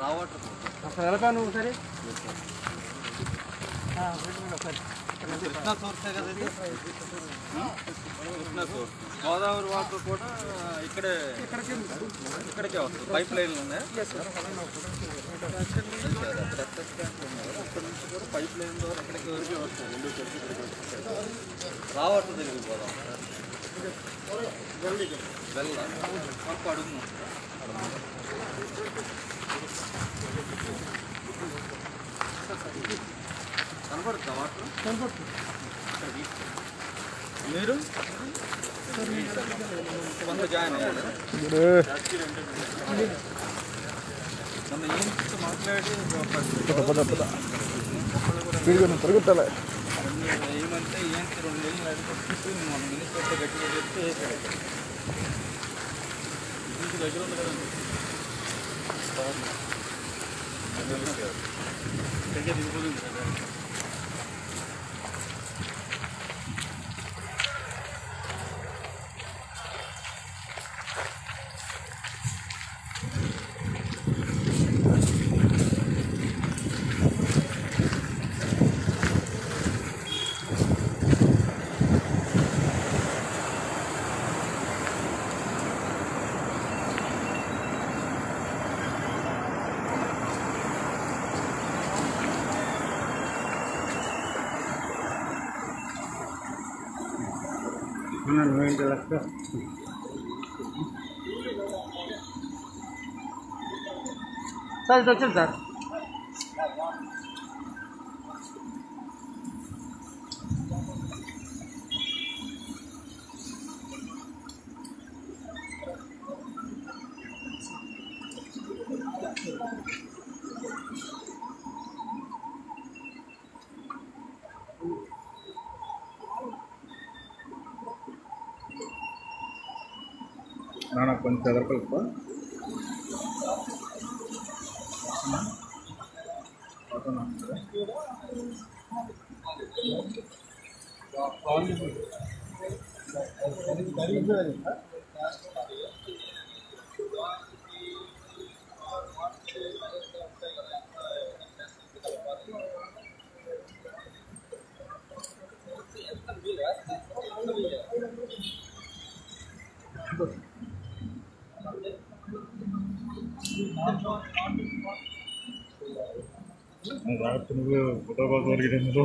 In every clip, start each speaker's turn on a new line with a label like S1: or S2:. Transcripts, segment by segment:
S1: అసలు ఎలా నువ్వు సరే
S2: కృష్ణా సోర్సే కదా ఇది? కృష్ణా సోర్స్ గోదావరి వాటర్ కూడా ఇక్కడే ఇక్కడికే వస్తుంది. పైప్ లైన్లు ఉన్నాయి. అక్కడ నుంచి కూడా పైప్ లైన్ ద్వారా ఇక్కడికి వరకు వస్తుంది రెండు కలిసి ఇక్కడికి వస్తుంది రా వాటర్ దగ్గరికి పోదాం వెళ్ళ మాకు అడుగు కనపడుతుందా వాటర్ మీరు కొంత జాయిన్ అయ్యారు మొన్న ఏం మాట్లాడి
S1: పెరుగుతా
S2: ఏమంటే ఏంటి రెండు నెలలు నడిపి మన మినిస్టర్తో గట్టిగా చెప్తే వేసాడు ఇంటి దగ్గర ఉంది కదండి ఇక్కడికే దిగిపోతుంది కదా
S1: आनंद घंटे लगता
S3: चल तो चल सर। ಪಂಚದರ್ಪಲ್ಪ ಸರ್ நடத்துனது உதவாதவர்கள் என்று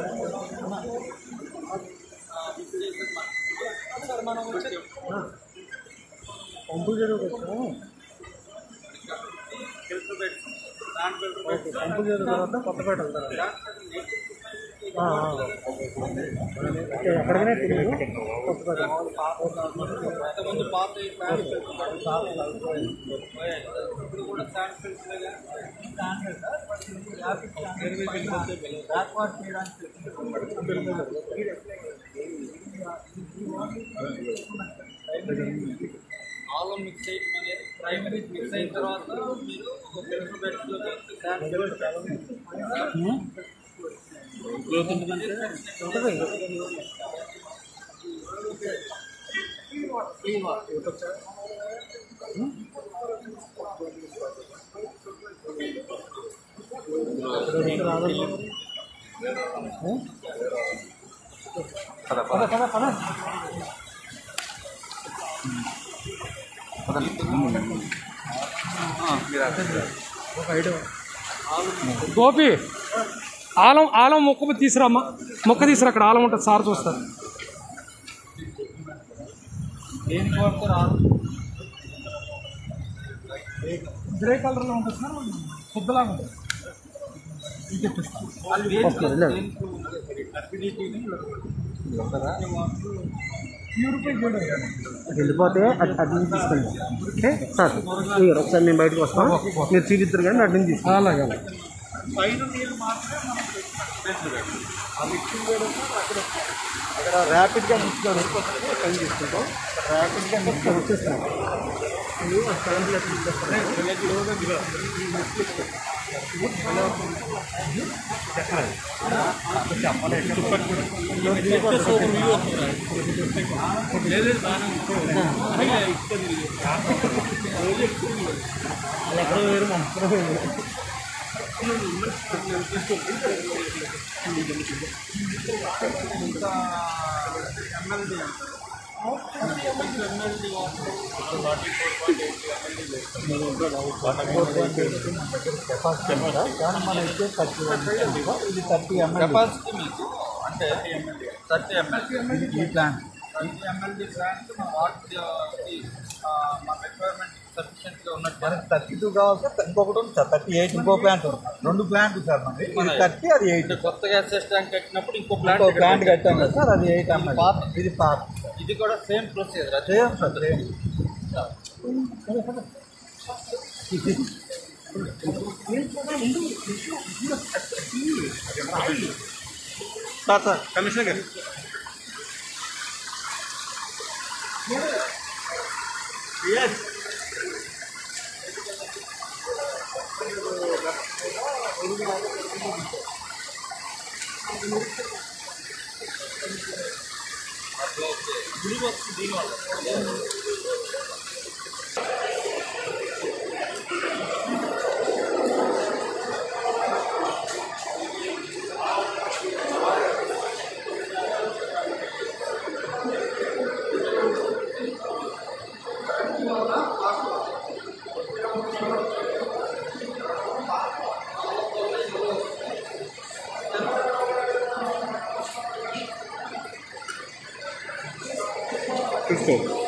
S1: పంపు చెరువుకి వచ్చాము పంపు చెరువు తర్వాత కొత్తపేట వెళ్తారా ఆ, ఆ. ఓకే, ఎక్కడికైనా తెలియదు కొత్తపేట
S2: ఇంతకుముందు పాత ఆలో మిక్స్ చేయడం అనేది ప్రైమరీ మిక్స్ అయిన తర్వాత మీరు ఫిల్టర్ పెట్టుకోవచ్చు శాండ్ ఫిల్టర్
S1: ఉంటుంది పద పద పద గోపి ఆలం ఆలం మొక్క తీసురామ్మా మొక్క తీసురా అక్కడ ఆలం ఉంటుంది సార్ చూస్తారు. గ్రే కలర్లో ఉంటుంది సార్ కొద్దిలాగా ఉంటుంది. ఇది వెళ్ళిపోతే అటు అటు నుంచి తీసుకెళ్ళి ఓకే? సార్ మీరు ఒకసారి మేము బయటకు వస్తాం. మీరు చూపిద్దరు కానీ అటు నుంచి తీసుకెళ్ళి అలాగే అలాగే.
S2: పైన నీళ్ళు మాత్రమే మనం పెట్టుకోవాలి ఆ మిక్సింగ్ కూడా అక్కడ అక్కడ ర్యాపిడ్గా పని చేసుకుంటాం ర్యాపిడ్గా మిక్స్
S1: వచ్చేస్తాం ఎక్కడో వేరు మన ఎక్కడో వేరు
S2: కెపాసిటీ మీకు అంటే థర్టీ ఎంఎల్ ఈ ప్లాంట్. థర్టీ ఎంఎల్ది ప్లాంట్ మన వాటర్ మన రిక్వైర్మెంట్ సఫిషియెంట్గా ఉన్నట్టు
S4: థర్టీ టూ కావాలి సార్ ఇంకొకటి ఉంది సార్ థర్టీ ఎయిట్ ఇంకో ప్లాంట్ ఉంది రెండు ప్లాంట్ సార్ మనకి ఇది థర్టీ అది ఎయిట్
S2: అంటే కొత్తగా ఎస్ఎస్ ట్యాంక్ కట్టినప్పుడు ఇంకో
S4: ఇంకో
S2: ప్లాంట్
S4: ప్లాంట్ కట్టాం కదా సార్ అది ఎయిట్ అన్నది
S2: పాత.
S4: ఇది పార్ట్
S2: ఇది కూడా సేమ్ ప్రొసీజర్ అదే
S4: same sir same
S2: sir sir commissioner గారు
S3: グ
S2: リバッツで今だったね。
S5: আছে